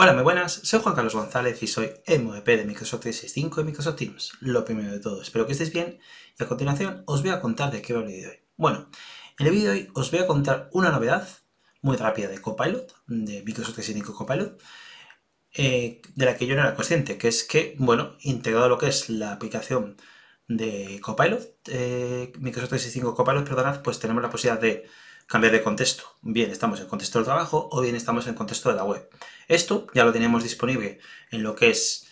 Hola, muy buenas, soy Juan Carlos González y soy MVP de Microsoft 365 y Microsoft Teams. Lo primero de todo, espero que estéis bien y a continuación os voy a contar de qué va el vídeo de hoy. Bueno, en el vídeo de hoy os voy a contar una novedad muy rápida de Copilot, de Microsoft 365 Copilot, eh, de la que yo no era consciente, que es que, bueno, integrado lo que es la aplicación de Copilot, eh, Microsoft 365 Copilot, perdonad, pues tenemos la posibilidad de cambiar de contexto. Bien estamos en contexto del trabajo o bien estamos en contexto de la web. Esto ya lo teníamos disponible en lo que es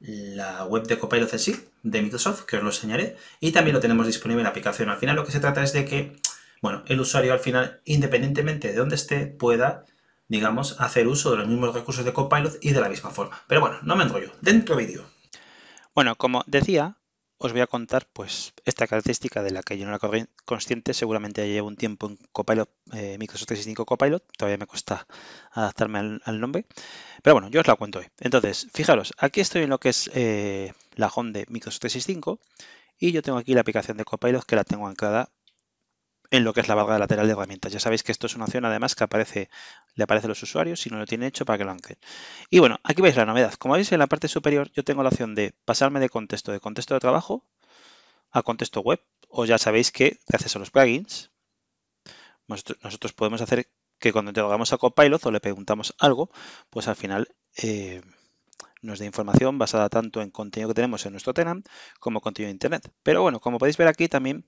la web de Copilot en sí, de Microsoft, que os lo enseñaré, y también lo tenemos disponible en la aplicación. Al final lo que se trata es de que, bueno, el usuario al final, independientemente de donde esté, pueda, digamos, hacer uso de los mismos recursos de Copilot y de la misma forma. Pero bueno, no me enrollo. Dentro vídeo. Bueno, como decía, os voy a contar pues esta característica de la que yo no era consciente, seguramente llevo un tiempo en Copilot, eh, Microsoft 365 Copilot, todavía me cuesta adaptarme al, nombre, pero bueno, yo os la cuento hoy. Entonces, fijaros, aquí estoy en lo que es eh, la home de Microsoft 365 y yo tengo aquí la aplicación de Copilot que la tengo anclada en lo que es la barra lateral de herramientas. Ya sabéis que esto es una opción además que aparece, le aparece a los usuarios si no lo tienen hecho para que lo anclen. Y bueno, aquí veis la novedad. Como veis en la parte superior yo tengo la opción de pasarme de contexto de contexto de trabajo a contexto web. O ya sabéis que gracias a los plugins nosotros podemos hacer que cuando interrogamos a Copilot o le preguntamos algo, pues al final eh, nos dé información basada tanto en contenido que tenemos en nuestro tenant como contenido de Internet. Pero bueno, como podéis ver aquí también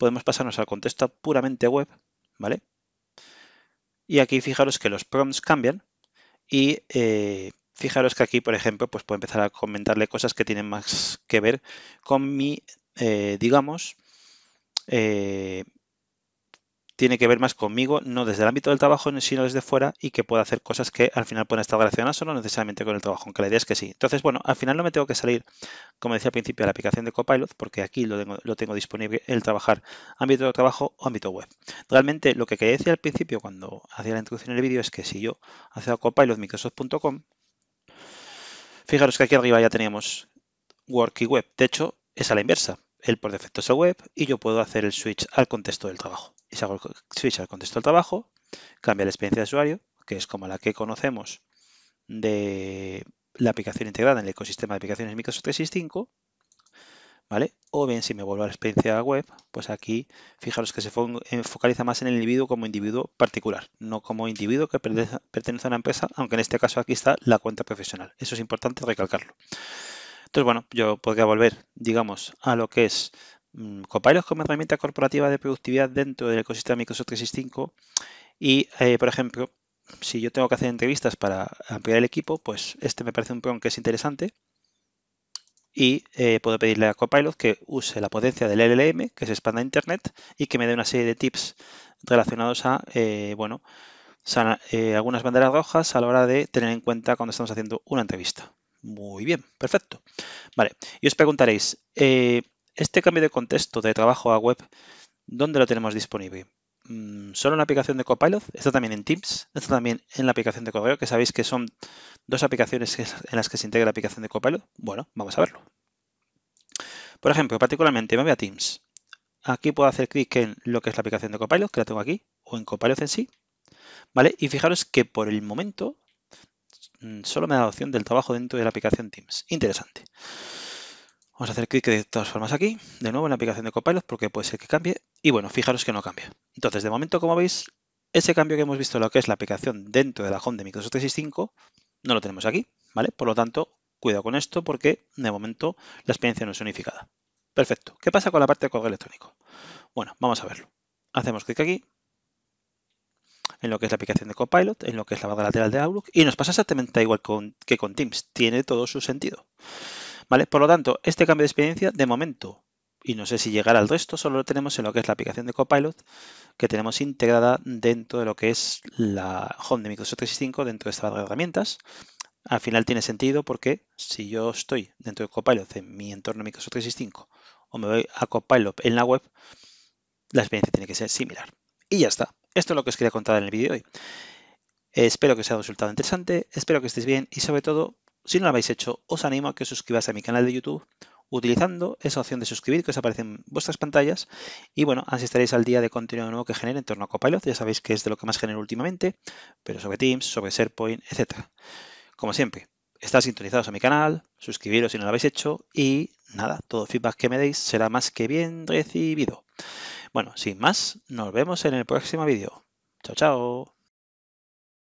podemos pasarnos al contexto puramente web, ¿vale? Y aquí fijaros que los prompts cambian y eh, fijaros que aquí, por ejemplo, pues puedo empezar a comentarle cosas que tienen más que ver con mi, eh, digamos, eh, tiene que ver más conmigo, no desde el ámbito del trabajo, sino desde fuera y que pueda hacer cosas que al final pueden estar relacionadas o no necesariamente con el trabajo, aunque la idea es que sí. Entonces, bueno, al final no me tengo que salir, como decía al principio, a la aplicación de Copilot, porque aquí lo tengo, disponible el trabajar ámbito de trabajo o ámbito web. Realmente lo que quería decir al principio cuando hacía la introducción del vídeo es que si yo hacía Copilot Microsoft.com, fijaros que aquí arriba ya teníamos Work y Web. De hecho, es a la inversa. Él por defecto es el web y yo puedo hacer el switch al contexto del trabajo y si hago el switch al contexto del trabajo, cambia la experiencia de usuario, que es como la que conocemos de la aplicación integrada en el ecosistema de aplicaciones Microsoft 365, ¿vale? O bien si me vuelvo a la experiencia web, pues aquí fijaros que se focaliza más en el individuo como individuo particular, no como individuo que pertenece a una empresa, aunque en este caso aquí está la cuenta profesional. Eso es importante recalcarlo. Entonces, bueno, yo podría volver, digamos, a lo que es Copilot como herramienta corporativa de productividad dentro del ecosistema Microsoft 365 y, eh, por ejemplo, si yo tengo que hacer entrevistas para ampliar el equipo, pues este me parece un prompt que es interesante y eh, puedo pedirle a Copilot que use la potencia del LLM, que se expanda a Internet y que me dé una serie de tips relacionados a, eh, bueno, algunas banderas rojas a la hora de tener en cuenta cuando estamos haciendo una entrevista. Muy bien, perfecto. Vale, y os preguntaréis, este cambio de contexto de trabajo a web, ¿dónde lo tenemos disponible? Mm, ¿Solo en la aplicación de Copilot? ¿Está también en Teams? ¿Está también en la aplicación de correo? Que sabéis que son dos aplicaciones en las que se integra la aplicación de Copilot. Bueno, vamos a verlo. Por ejemplo, particularmente me voy a Teams. Aquí puedo hacer clic en lo que es la aplicación de Copilot, que la tengo aquí, o en Copilot en sí. ¿Vale? Y fijaros que por el momento mm, solo me da la opción del trabajo dentro de la aplicación Teams. Interesante. Vamos a hacer clic de todas formas aquí, de nuevo en la aplicación de Copilot, porque puede ser que cambie. Y bueno, fijaros que no cambia. Entonces, de momento, como veis, ese cambio que hemos visto en lo que es la aplicación dentro de la home de Microsoft 365, no lo tenemos aquí, ¿vale? Por lo tanto, cuidado con esto porque de momento la experiencia no es unificada. Perfecto. ¿Qué pasa con la parte de correo electrónico? Bueno, vamos a verlo. Hacemos clic aquí, en lo que es la aplicación de Copilot, en lo que es la barra lateral de Outlook, y nos pasa exactamente igual que con Teams. Tiene todo su sentido. Por lo tanto, este cambio de experiencia, de momento, y no sé si llegará al resto, solo lo tenemos en lo que es la aplicación de Copilot, que tenemos integrada dentro de lo que es la home de Microsoft 365, dentro de esta barra de herramientas. Al final tiene sentido porque si yo estoy dentro de Copilot en mi entorno Microsoft 365 o me voy a Copilot en la web, la experiencia tiene que ser similar. Y ya está. Esto es lo que os quería contar en el vídeo de hoy. Espero que os haya resultado interesante, espero que estéis bien y sobre todo si no lo habéis hecho, os animo a que os suscribáis a mi canal de YouTube utilizando esa opción de suscribir que os aparece en vuestras pantallas y bueno, así estaréis al día de contenido nuevo que genere en torno a Copilot, ya sabéis que es de lo que más genero últimamente, pero sobre Teams, sobre SharePoint, etc. Como siempre, estar sintonizados a mi canal, suscribiros si no lo habéis hecho y nada, todo feedback que me deis será más que bien recibido. Bueno, sin más, nos vemos en el próximo vídeo. Chao, chao.